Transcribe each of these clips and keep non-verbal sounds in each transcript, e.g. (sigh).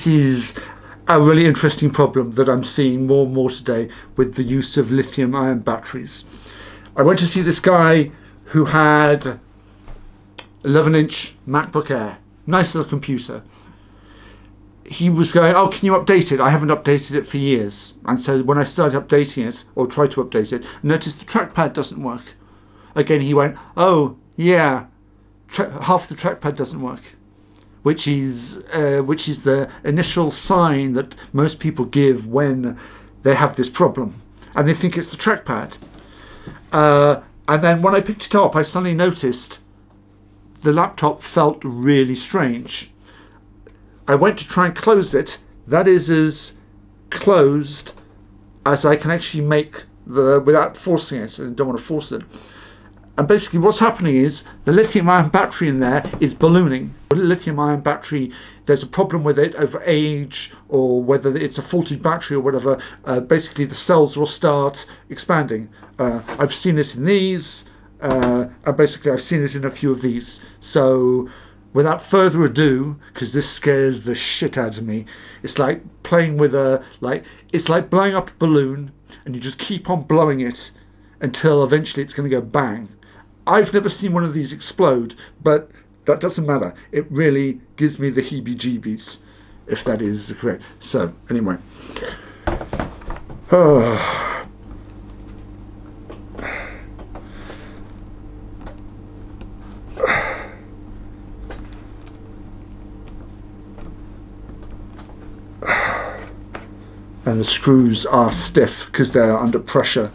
this is a really interesting problem that I'm seeing more and more today with the use of lithium ion batteries. I went to see this guy who had 11 inch MacBook Air, nice little computer. He was going, Oh, can you update it? I haven't updated it for years. And so when I started updating it, or tried to update it, noticed the trackpad doesn't work. Again, he went, Oh, yeah, half the trackpad doesn't work which is uh, which is the initial sign that most people give when they have this problem, and they think it's the trackpad. Uh, and then when I picked it up, I suddenly noticed the laptop felt really strange. I went to try and close it. That is as closed as I can actually make the without forcing it. I don't want to force it. And basically, what's happening is the lithium ion battery in there is ballooning. The lithium ion battery, there's a problem with it over age or whether it's a faulty battery or whatever. Uh, basically, the cells will start expanding. Uh, I've seen it in these, uh, and basically, I've seen it in a few of these. So, without further ado, because this scares the shit out of me, it's like playing with a like it's like blowing up a balloon, and you just keep on blowing it until eventually it's going to go bang I've never seen one of these explode, but that doesn't matter. It really gives me the heebie jeebies, if that is correct. So, anyway. Oh. (sighs) And the screws are stiff because they're under pressure.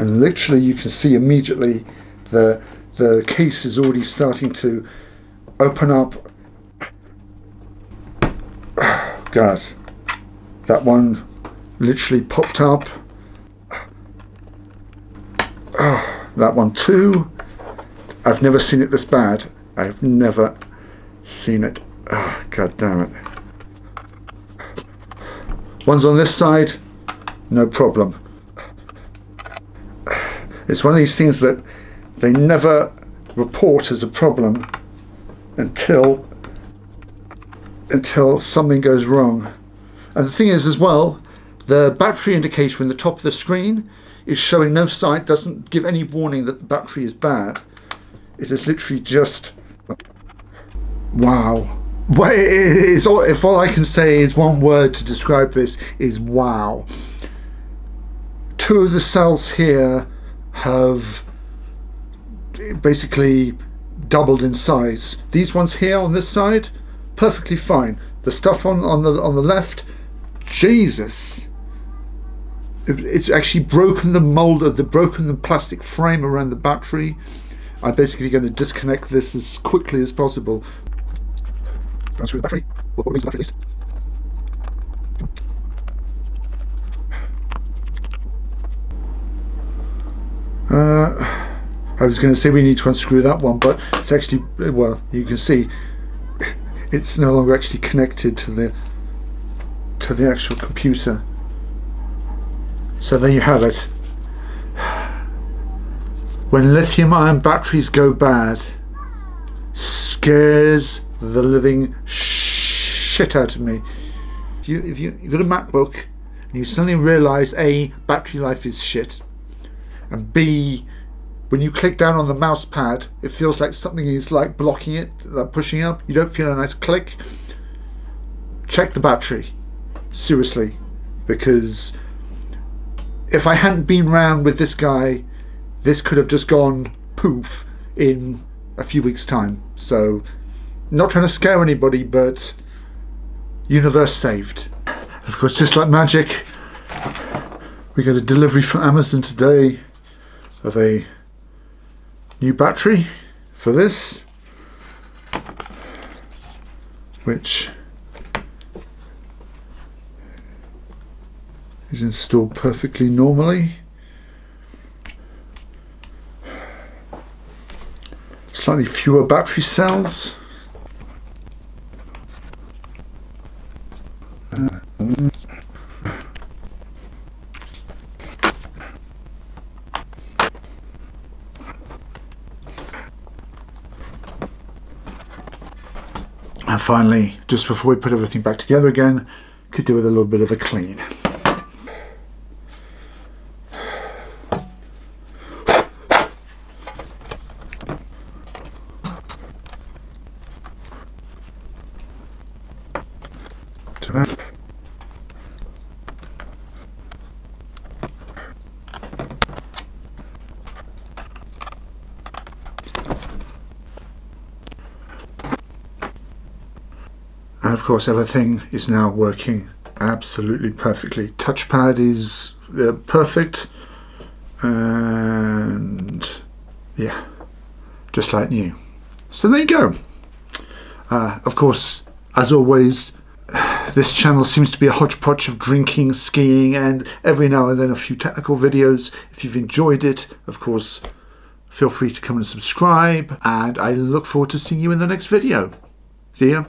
And literally you can see immediately the the case is already starting to open up. (sighs) God. That one literally popped up. (sighs) That one too. I've never seen it this bad. I've never seen it. Oh, God damn it. One's on this side. No problem it's one of these things that they never report as a problem until until something goes wrong. And the thing is as well, the battery indicator in the top of the screen is showing no sign, doesn't give any warning that the battery is bad. It is literally just wow. Well, it's all, if all I can say is one word to describe this is wow. Two of the cells here have basically doubled in size. These ones here on this side, perfectly fine. The stuff on, on the on the left, Jesus. It's actually broken the mold of the broken the plastic frame around the battery. I'm basically going to disconnect this as quickly as possible. Unscrew the battery. What the battery. Uh, I was going to say we need to unscrew that one, but it's actually, well, you can see it's no longer actually connected to the to the actual computer. So there you have it. When lithium ion batteries go bad, scares the living shit out of me. If you if you you've got a MacBook and you suddenly realise a battery life is shit, and B, when you click down on the mouse pad, it feels like something is like blocking it, like pushing up. You don't feel a nice click. Check the battery, seriously, because if I hadn't been round with this guy, this could have just gone poof in a few weeks' time. So, not trying to scare anybody, but universe saved. Of course, just like magic, we got a delivery from Amazon today of a new battery for this which is installed perfectly normally. Slightly fewer battery cells And finally, just before we put everything back together again, could do with a little bit of a clean. And of course everything is now working absolutely perfectly. Touchpad is uh, perfect. And yeah just like new. So there you go. Uh, of course as always (sighs) this channel seems to be a hodgepodge of drinking skiing and every now and then a few technical videos. If you've enjoyed it of course feel free to come and subscribe. And I look forward to seeing you in the next video. See ya